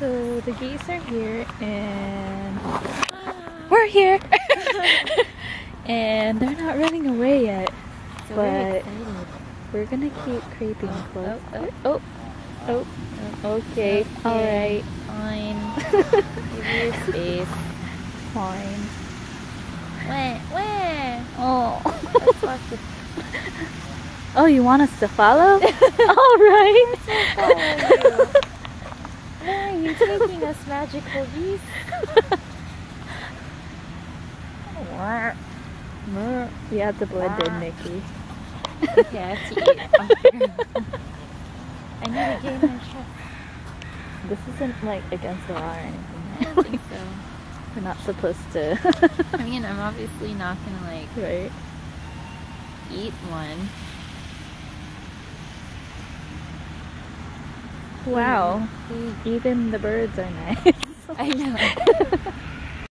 So the geese are here and ah. we're here. and they're not running away yet. So But-. We're gonna keep creeping close. Oh oh, oh, oh, oh, okay, Okay, alright, Fine. Give me your space. fine. Where? Where? Oh. Let's walk the oh, you want us to follow? alright. Where taking us, magical geese? You have to blend in, Nikki. Okay, I have to eat. I need to gain my trust. This isn't like against the law or anything. I don't think so. We're not supposed to. I mean, I'm obviously not gonna like right. eat one. Wow. Mm-hmm. Even the birds are nice. I know.